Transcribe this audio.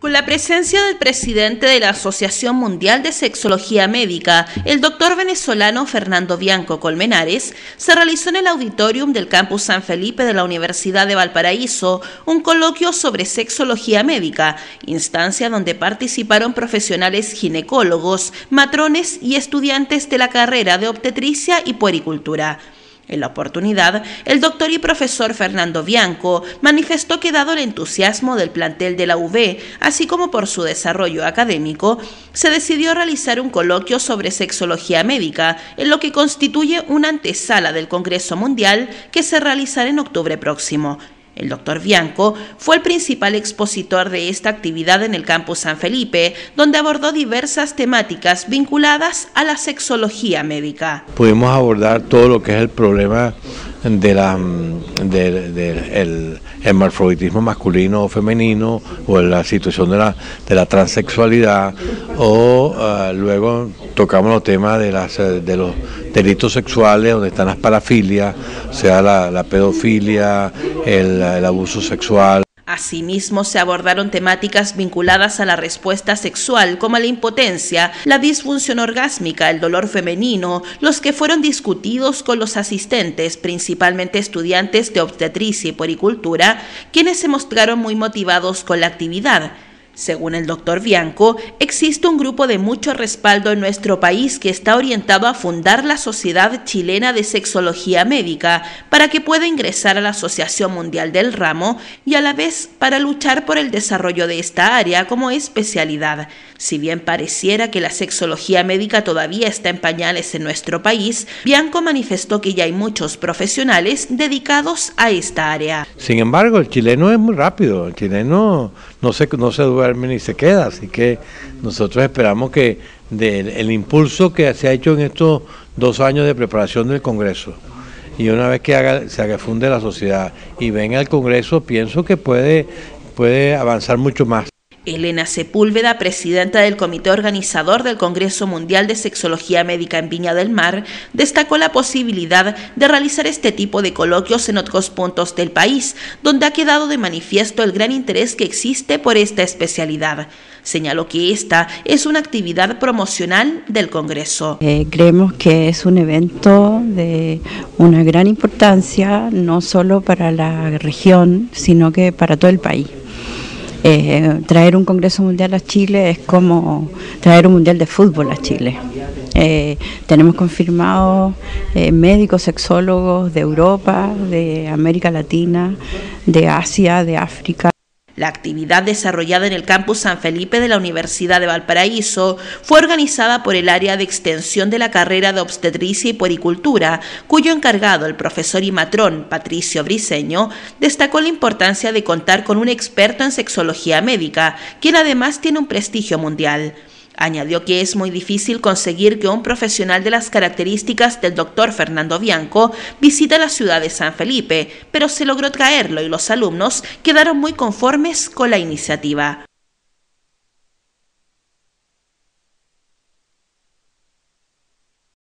Con la presencia del presidente de la Asociación Mundial de Sexología Médica, el doctor venezolano Fernando Bianco Colmenares, se realizó en el auditorium del campus San Felipe de la Universidad de Valparaíso un coloquio sobre sexología médica, instancia donde participaron profesionales ginecólogos, matrones y estudiantes de la carrera de obstetricia y puericultura. En la oportunidad, el doctor y profesor Fernando Bianco manifestó que dado el entusiasmo del plantel de la UV, así como por su desarrollo académico, se decidió realizar un coloquio sobre sexología médica, en lo que constituye una antesala del Congreso Mundial que se realizará en octubre próximo. El doctor Bianco fue el principal expositor de esta actividad en el campus San Felipe, donde abordó diversas temáticas vinculadas a la sexología médica. Pudimos abordar todo lo que es el problema de del el hermafroditismo masculino o femenino o la situación de la, de la transexualidad o ah, luego tocamos los temas de, las, de los delitos sexuales donde están las parafilias, sea la, pedofilia, el abuso sexual. Asimismo, se abordaron temáticas vinculadas a la respuesta sexual, como la impotencia, la disfunción orgásmica, el dolor femenino, los que fueron discutidos con los asistentes, principalmente estudiantes de obstetricia y puericultura, quienes se mostraron muy motivados con la actividad. Según el doctor Bianco, existe un grupo de mucho respaldo en nuestro país que está orientado a fundar la Sociedad Chilena de Sexología Médica para que pueda ingresar a la Asociación Mundial del Ramo y a la vez para luchar por el desarrollo de esta área como especialidad. Si bien pareciera que la sexología médica todavía está en pañales en nuestro país, Bianco manifestó que ya hay muchos profesionales dedicados a esta área. Sin embargo, el chileno es muy rápido, el chileno no se, no se ni se queda, así que nosotros esperamos que el impulso que se ha hecho en estos dos años de preparación del Congreso y una vez que haga, se haga funde la sociedad y venga al Congreso, pienso que puede, puede avanzar mucho más. Elena Sepúlveda, presidenta del comité organizador del Congreso Mundial de Sexología Médica en Viña del Mar, destacó la posibilidad de realizar este tipo de coloquios en otros puntos del país, donde ha quedado de manifiesto el gran interés que existe por esta especialidad. Señaló que esta es una actividad promocional del Congreso. Eh, creemos que es un evento de una gran importancia, no solo para la región, sino que para todo el país. Eh, traer un Congreso Mundial a Chile es como traer un Mundial de Fútbol a Chile. Eh, tenemos confirmados eh, médicos, sexólogos de Europa, de América Latina, de Asia, de África. La actividad desarrollada en el campus San Felipe de la Universidad de Valparaíso fue organizada por el área de extensión de la carrera de obstetricia y puericultura, cuyo encargado, el profesor y matrón Patricio Briceño, destacó la importancia de contar con un experto en sexología médica, quien además tiene un prestigio mundial. Añadió que es muy difícil conseguir que un profesional de las características del doctor Fernando Bianco visite la ciudad de San Felipe, pero se logró traerlo y los alumnos quedaron muy conformes con la iniciativa.